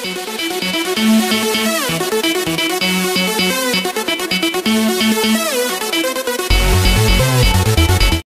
Thank you.